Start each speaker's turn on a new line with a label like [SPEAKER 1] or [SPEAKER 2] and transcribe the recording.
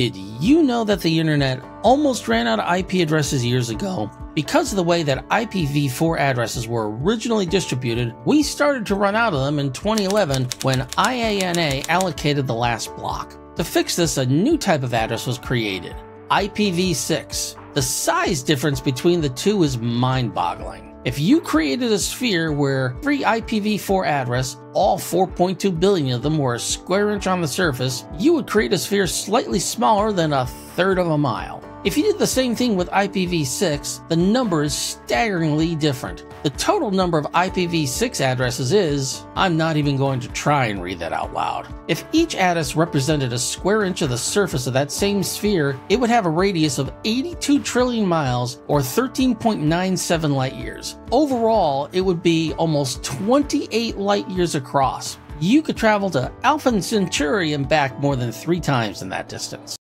[SPEAKER 1] Did you know that the internet almost ran out of IP addresses years ago? Because of the way that IPv4 addresses were originally distributed, we started to run out of them in 2011 when IANA allocated the last block. To fix this, a new type of address was created IPv6. The size difference between the two is mind boggling. If you created a sphere where every IPv4 address, all 4.2 billion of them, were a square inch on the surface, you would create a sphere slightly smaller than a third of a mile. If you did the same thing with IPv6, the number is staggeringly different. The total number of IPv6 addresses is, I'm not even going to try and read that out loud. If each address represented a square inch of the surface of that same sphere, it would have a radius of 82 trillion miles or 13.97 light years. Overall, it would be almost 28 light years across. You could travel to Alpha Centauri and back more than three times in that distance.